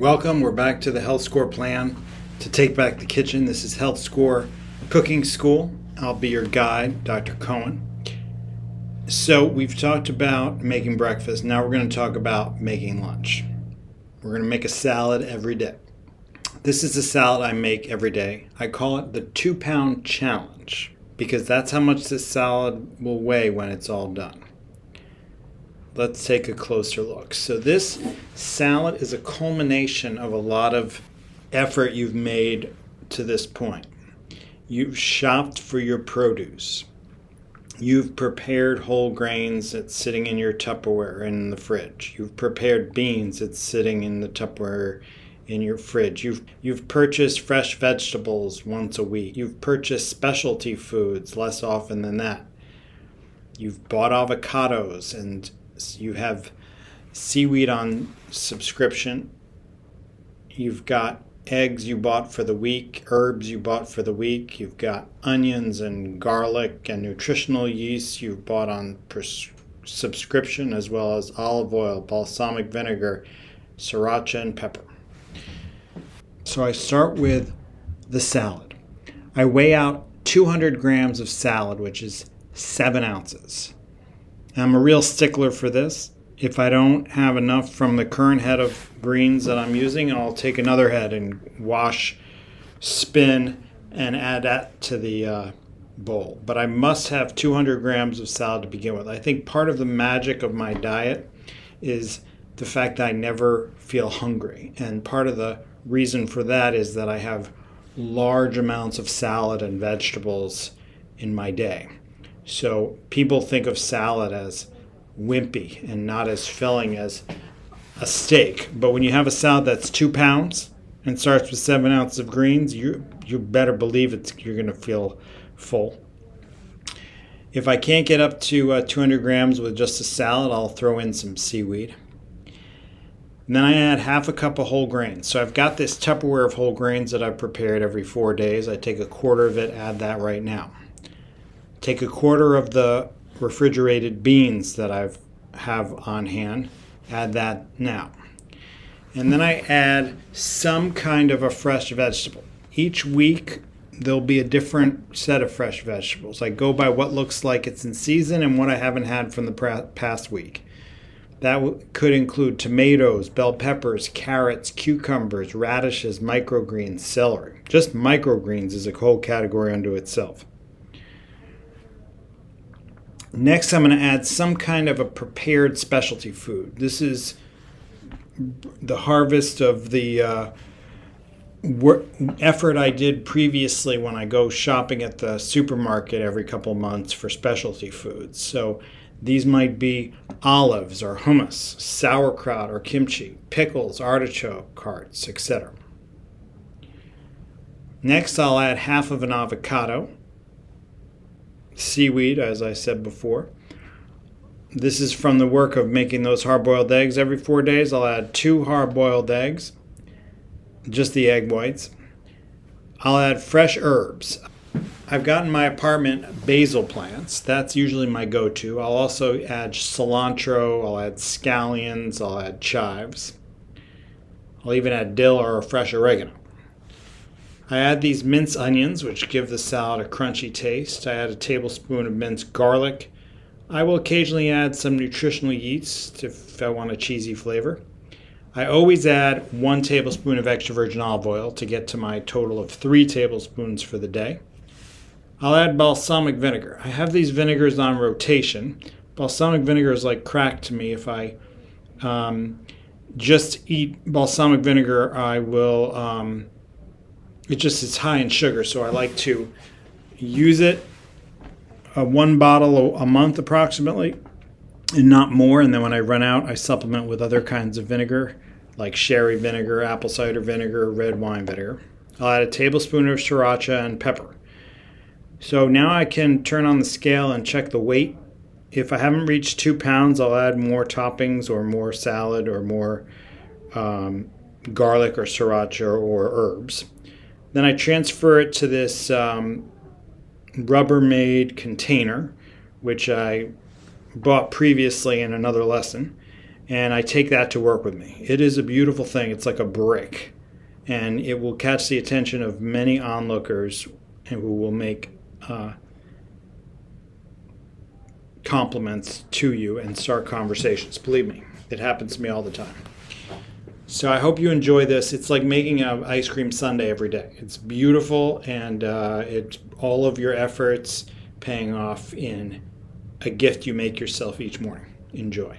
Welcome. We're back to the Health Score plan to take back the kitchen. This is Health Score Cooking School. I'll be your guide, Dr. Cohen. So, we've talked about making breakfast. Now, we're going to talk about making lunch. We're going to make a salad every day. This is a salad I make every day. I call it the two pound challenge because that's how much this salad will weigh when it's all done let's take a closer look. So, this salad is a culmination of a lot of effort you've made to this point. You've shopped for your produce. You've prepared whole grains that's sitting in your Tupperware in the fridge. You've prepared beans that's sitting in the Tupperware in your fridge. You've you've purchased fresh vegetables once a week. You've purchased specialty foods less often than that. You've bought avocados and you have seaweed on subscription. You've got eggs you bought for the week, herbs you bought for the week. You've got onions and garlic and nutritional yeast you've bought on subscription, as well as olive oil, balsamic vinegar, sriracha, and pepper. So I start with the salad. I weigh out 200 grams of salad, which is seven ounces. I'm a real stickler for this. If I don't have enough from the current head of greens that I'm using, I'll take another head and wash, spin, and add that to the uh, bowl. But I must have 200 grams of salad to begin with. I think part of the magic of my diet is the fact that I never feel hungry. And part of the reason for that is that I have large amounts of salad and vegetables in my day. So people think of salad as wimpy and not as filling as a steak. But when you have a salad that's two pounds and starts with seven ounces of greens, you you better believe it's you're going to feel full. If I can't get up to uh, 200 grams with just a salad, I'll throw in some seaweed. And then I add half a cup of whole grains. So I've got this Tupperware of whole grains that I've prepared every four days. I take a quarter of it, add that right now. Take a quarter of the refrigerated beans that I've have on hand, add that now. And then I add some kind of a fresh vegetable. Each week there'll be a different set of fresh vegetables. I go by what looks like it's in season and what I haven't had from the past week. That could include tomatoes, bell peppers, carrots, cucumbers, radishes, microgreens, celery. Just microgreens is a whole category unto itself. Next, I'm going to add some kind of a prepared specialty food. This is the harvest of the uh, effort I did previously when I go shopping at the supermarket every couple months for specialty foods. So these might be olives or hummus, sauerkraut or kimchi, pickles, artichoke hearts, etc. Next, I'll add half of an avocado seaweed, as I said before. This is from the work of making those hard boiled eggs every four days. I'll add two hard boiled eggs, just the egg whites. I'll add fresh herbs. I've got in my apartment basil plants. That's usually my go to. I'll also add cilantro, I'll add scallions, I'll add chives. I'll even add dill or fresh oregano. I add these minced onions, which give the salad a crunchy taste. I add a tablespoon of minced garlic. I will occasionally add some nutritional yeast if I want a cheesy flavor. I always add one tablespoon of extra virgin olive oil to get to my total of three tablespoons for the day. I'll add balsamic vinegar. I have these vinegars on rotation. Balsamic vinegar is like crack to me. If I um, just eat balsamic vinegar, I will um, it just is high in sugar, so I like to use it uh, one bottle a month approximately, and not more. And then when I run out, I supplement with other kinds of vinegar, like sherry vinegar, apple cider vinegar, red wine vinegar. I'll add a tablespoon of sriracha and pepper. So now I can turn on the scale and check the weight. If I haven't reached two pounds, I'll add more toppings or more salad or more um, garlic or sriracha or herbs. Then I transfer it to this um, Rubbermaid container, which I bought previously in another lesson. and I take that to work with me. It is a beautiful thing. It's like a brick, and it will catch the attention of many onlookers and who will make uh, compliments to you and start conversations. Believe me, it happens to me all the time. So I hope you enjoy this. It's like making an ice cream sundae every day. It's beautiful, and uh, it's all of your efforts paying off in a gift you make yourself each morning. Enjoy.